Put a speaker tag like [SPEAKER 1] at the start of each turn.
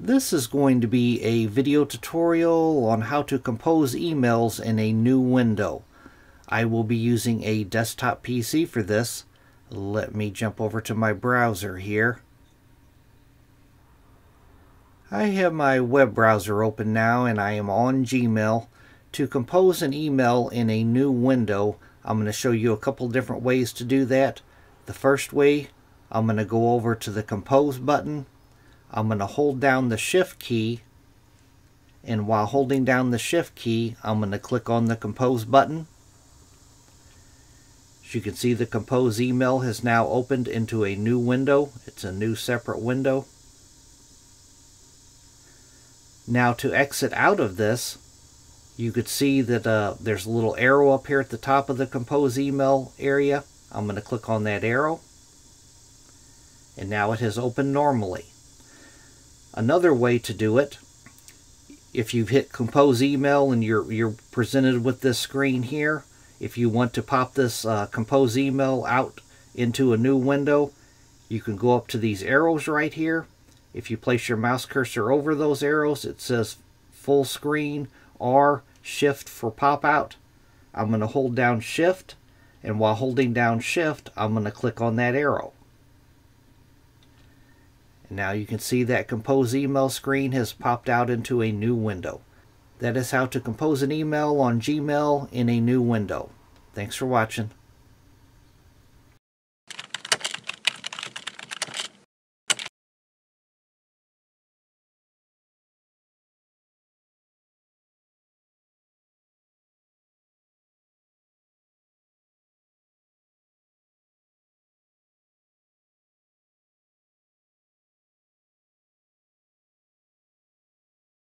[SPEAKER 1] This is going to be a video tutorial on how to compose emails in a new window. I will be using a desktop PC for this. Let me jump over to my browser here. I have my web browser open now and I am on Gmail. To compose an email in a new window, I'm going to show you a couple different ways to do that. The first way, I'm going to go over to the Compose button I'm going to hold down the shift key and while holding down the shift key I'm going to click on the compose button. As you can see the compose email has now opened into a new window. It's a new separate window. Now to exit out of this you could see that uh, there's a little arrow up here at the top of the compose email area. I'm going to click on that arrow and now it has opened normally. Another way to do it, if you've hit compose email and you're, you're presented with this screen here, if you want to pop this uh, compose email out into a new window, you can go up to these arrows right here. If you place your mouse cursor over those arrows, it says full screen or shift for pop out. I'm going to hold down shift and while holding down shift, I'm going to click on that arrow. And now you can see that compose email screen has popped out into a new window. That is how to compose an email on Gmail in a new window. Thanks for watching.